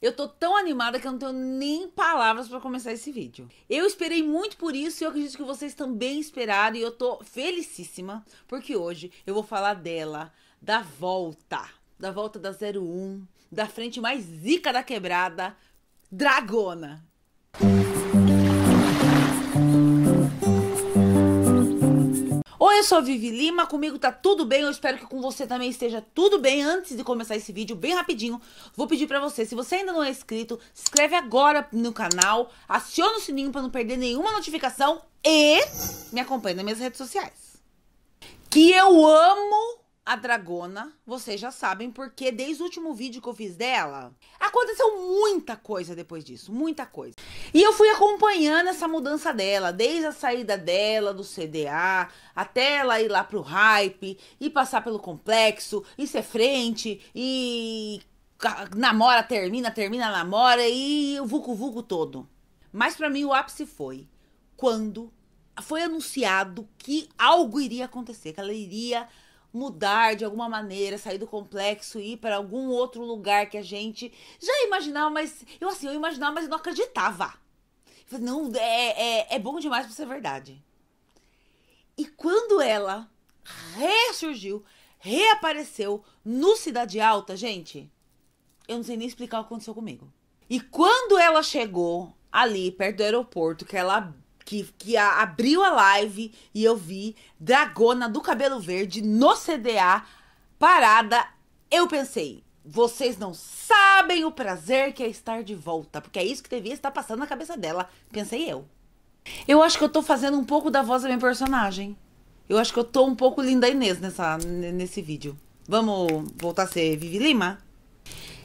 Eu tô tão animada que eu não tenho nem palavras para começar esse vídeo. Eu esperei muito por isso e eu acredito que vocês também esperaram e eu tô felicíssima porque hoje eu vou falar dela, da volta, da volta da 01, da frente mais zica da quebrada, Dragona. Eu sou a Vivi Lima, comigo tá tudo bem, eu espero que com você também esteja tudo bem. Antes de começar esse vídeo, bem rapidinho, vou pedir pra você, se você ainda não é inscrito, se inscreve agora no canal, aciona o sininho pra não perder nenhuma notificação e me acompanhe nas minhas redes sociais. Que eu amo a Dragona, vocês já sabem, porque desde o último vídeo que eu fiz dela, aconteceu muita coisa depois disso, muita coisa. E eu fui acompanhando essa mudança dela, desde a saída dela do CDA, até ela ir lá pro hype, e passar pelo complexo, e ser frente, e namora, termina, termina, namora, e o vucu vucu todo. Mas para mim o ápice foi quando foi anunciado que algo iria acontecer, que ela iria mudar de alguma maneira, sair do complexo e ir para algum outro lugar que a gente já imaginava, mas eu assim, eu imaginava, mas não acreditava. Falei, não, é, é, é bom demais para ser verdade. E quando ela ressurgiu, reapareceu no Cidade Alta, gente, eu não sei nem explicar o que aconteceu comigo. E quando ela chegou ali perto do aeroporto, que ela que, que a, abriu a live e eu vi Dragona do cabelo verde no CDA parada. Eu pensei, vocês não sabem o prazer que é estar de volta, porque é isso que devia estar passando na cabeça dela, pensei eu. Eu acho que eu tô fazendo um pouco da voz da minha personagem. Eu acho que eu tô um pouco linda Inês nessa, nesse vídeo. Vamos voltar a ser Vivi Lima?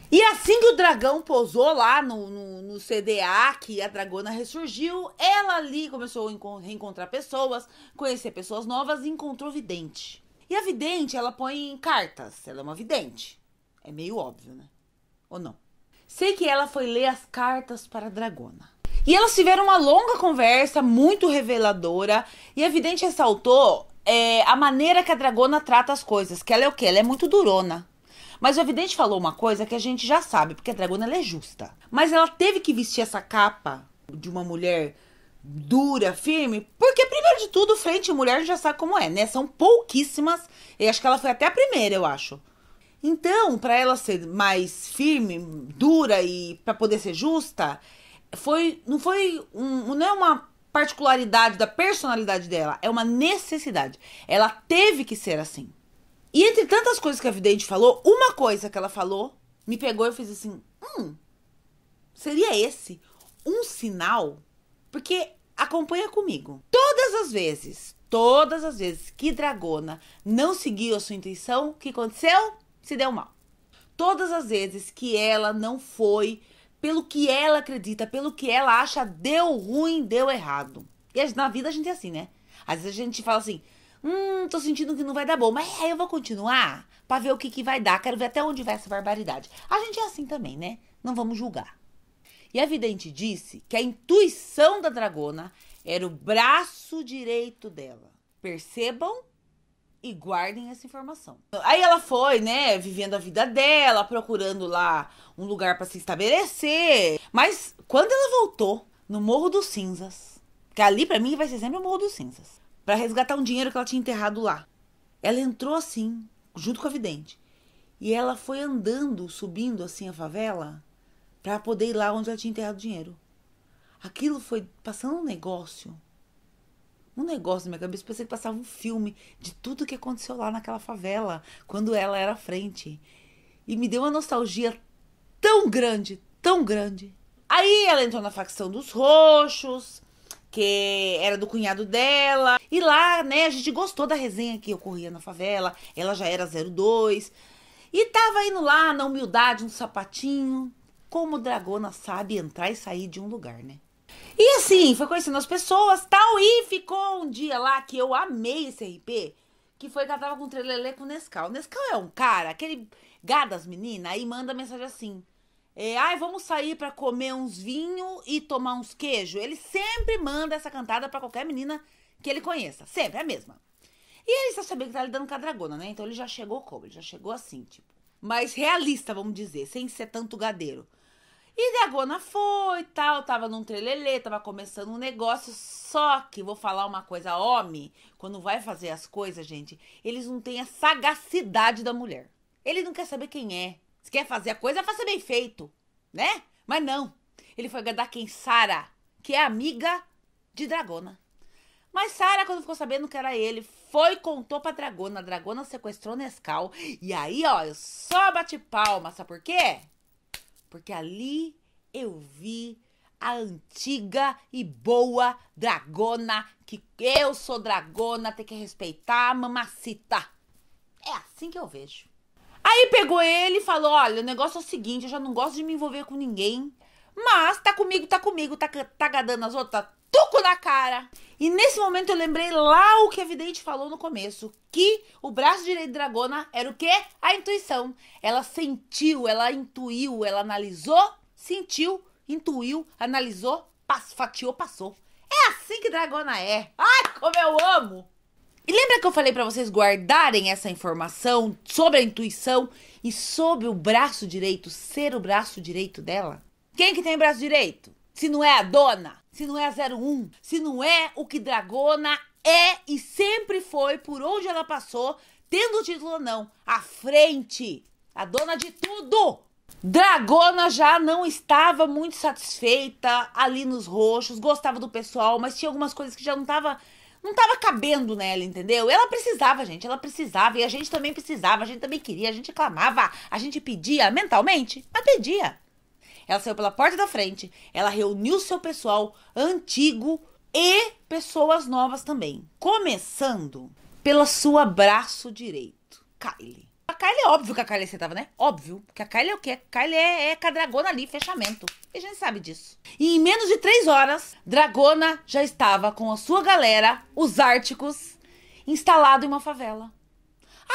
E assim que o dragão pousou lá no, no, no, CDA, que a dragona ressurgiu, ela ali começou a reencontrar pessoas, conhecer pessoas novas e encontrou vidente. E a vidente, ela põe cartas, ela é uma vidente. É meio óbvio, né? Ou não? Sei que ela foi ler as cartas para a dragona. E elas tiveram uma longa conversa, muito reveladora, e a vidente ressaltou é, a maneira que a dragona trata as coisas, que ela é o quê? Ela é muito durona. Mas o evidente falou uma coisa que a gente já sabe, porque a dragona é justa. Mas ela teve que vestir essa capa de uma mulher dura, firme, porque primeiro de tudo, frente mulher já sabe como é, né? São pouquíssimas. E acho que ela foi até a primeira, eu acho. Então, para ela ser mais firme, dura e para poder ser justa, foi não foi um, não é uma particularidade da personalidade dela, é uma necessidade. Ela teve que ser assim. E entre tantas coisas que a vidente falou, uma coisa que ela falou me pegou e eu fiz assim: hum, seria esse um sinal? Porque acompanha comigo. Todas as vezes, todas as vezes que Dragona não seguiu a sua intuição, o que aconteceu? Se deu mal. Todas as vezes que ela não foi pelo que ela acredita, pelo que ela acha, deu ruim, deu errado. E na vida a gente é assim, né? Às vezes a gente fala assim: Hum, tô sentindo que não vai dar bom, mas aí eu vou continuar para ver o que, que vai dar. Quero ver até onde vai essa barbaridade. A gente é assim também, né? Não vamos julgar. E a vidente disse que a intuição da dragona era o braço direito dela. Percebam e guardem essa informação. Aí ela foi, né, vivendo a vida dela, procurando lá um lugar para se estabelecer. Mas quando ela voltou no Morro dos Cinzas, que ali para mim vai ser sempre o Morro dos Cinzas para resgatar um dinheiro que ela tinha enterrado lá. Ela entrou assim, junto com a vidente. E ela foi andando, subindo assim a favela, para poder ir lá onde ela tinha enterrado o dinheiro. Aquilo foi passando um negócio. Um negócio na minha cabeça. Pensei que passava um filme de tudo que aconteceu lá naquela favela, quando ela era à frente. E me deu uma nostalgia tão grande, tão grande. Aí ela entrou na facção dos roxos, que era do cunhado dela. E lá, né, a gente gostou da resenha que ocorria na favela. Ela já era 02. E tava indo lá na humildade, um sapatinho. Como Dragona sabe entrar e sair de um lugar, né? E assim, foi conhecendo as pessoas tal. E ficou um dia lá que eu amei esse RP. Que foi que ela tava com o trelelê com o Nescau. O Nescau é um cara, aquele gado das meninas, aí manda mensagem assim. É, Ai, vamos sair para comer uns vinhos e tomar uns queijo. Ele sempre manda essa cantada para qualquer menina que ele conheça. Sempre, é a mesma. E ele já sabia que tá lidando com a dragona, né? Então ele já chegou como? Ele já chegou assim, tipo. Mais realista, vamos dizer, sem ser tanto gadeiro. E Dragona foi e tal, tava num trelelê, tava começando um negócio. Só que, vou falar uma coisa, homem, quando vai fazer as coisas, gente, eles não têm a sagacidade da mulher. Ele não quer saber quem é. Se quer fazer a coisa, faça bem feito, né? Mas não. Ele foi agradar quem? Sara, que é amiga de Dragona. Mas Sara, quando ficou sabendo que era ele, foi contou pra Dragona. A Dragona sequestrou Nescau. E aí, ó, eu só bati palma. Sabe por quê? Porque ali eu vi a antiga e boa dragona, que eu sou dragona, tem que respeitar a mamacita. É assim que eu vejo. Aí pegou ele e falou: Olha, o negócio é o seguinte, eu já não gosto de me envolver com ninguém. Mas tá comigo, tá comigo, tá, tá gadando as outras, tuco na cara. E nesse momento eu lembrei lá o que a vidente falou no começo, que o braço direito de Dragona era o quê? A intuição. Ela sentiu, ela intuiu, ela analisou, sentiu, intuiu, analisou, pass, fatiou, passou. É assim que Dragona é. Ai, como eu amo! E lembra que eu falei para vocês guardarem essa informação sobre a intuição e sobre o braço direito ser o braço direito dela? Quem que tem braço direito? Se não é a dona? se não é a 01, se não é o que Dragona é e sempre foi por onde ela passou, tendo o título ou não, à frente, a dona de tudo. Dragona já não estava muito satisfeita ali nos roxos, gostava do pessoal, mas tinha algumas coisas que já não estava não tava cabendo nela, entendeu? Ela precisava, gente, ela precisava e a gente também precisava, a gente também queria, a gente clamava, a gente pedia mentalmente, mas pedia. Ela saiu pela porta da frente, ela reuniu seu pessoal antigo e pessoas novas também. Começando pela sua braço direito, Kylie. A Kylie é óbvio que a Kylie aceitava, né? Óbvio. Porque a Kylie é o quê? A Kylie é, é com a Dragona ali, fechamento. E a gente sabe disso. E em menos de três horas, Dragona já estava com a sua galera, os Árticos, instalado em uma favela.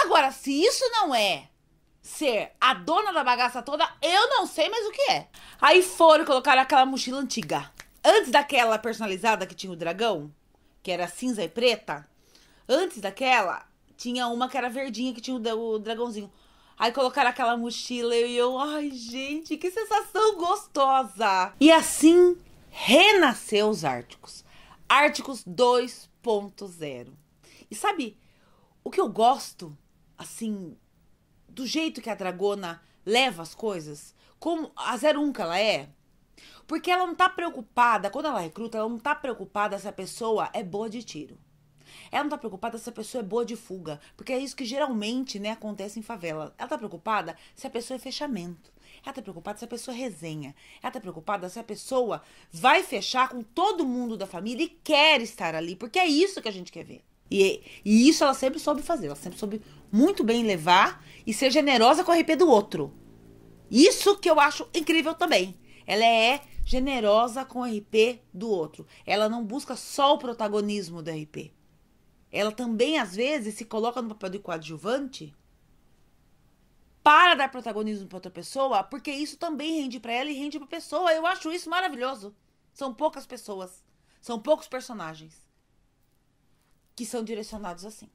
Agora, se isso não é ser a dona da bagaça toda, eu não sei mais o que é. Aí foram colocar aquela mochila antiga. Antes daquela personalizada que tinha o dragão, que era cinza e preta, antes daquela, tinha uma que era verdinha que tinha o, dragãozinho. Aí colocaram aquela mochila e eu, ai gente, que sensação gostosa! E assim renasceu os Árticos. Árticos 2.0. E sabe o que eu gosto, assim, do jeito que a dragona leva as coisas, como a 01 que ela é. Porque ela não tá preocupada, quando ela recruta, ela não tá preocupada se a pessoa é boa de tiro. Ela não tá preocupada se a pessoa é boa de fuga, porque é isso que geralmente, né, acontece em favela. Ela tá preocupada se a pessoa é fechamento. Ela tá preocupada se a pessoa é resenha. Ela tá preocupada se a pessoa vai fechar com todo mundo da família e quer estar ali, porque é isso que a gente quer ver. E, e isso ela sempre soube fazer, ela sempre soube muito bem levar e ser generosa com o RP do outro. Isso que eu acho incrível também. Ela é generosa com o RP do outro. Ela não busca só o protagonismo do RP. Ela também, às vezes, se coloca no papel de coadjuvante para dar protagonismo para outra pessoa, porque isso também rende para ela e rende para a pessoa. Eu acho isso maravilhoso. São poucas pessoas, são poucos personagens que são direcionados assim.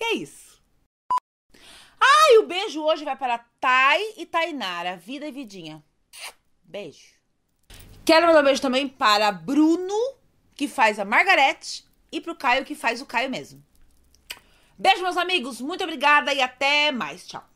E é isso. Ah, e o beijo hoje vai para Thay e Tainara, vida e vidinha. Beijo. Quero mandar um beijo também para Bruno, que faz a Margarete, e para o Caio, que faz o Caio mesmo. Beijo, meus amigos. Muito obrigada e até mais. Tchau.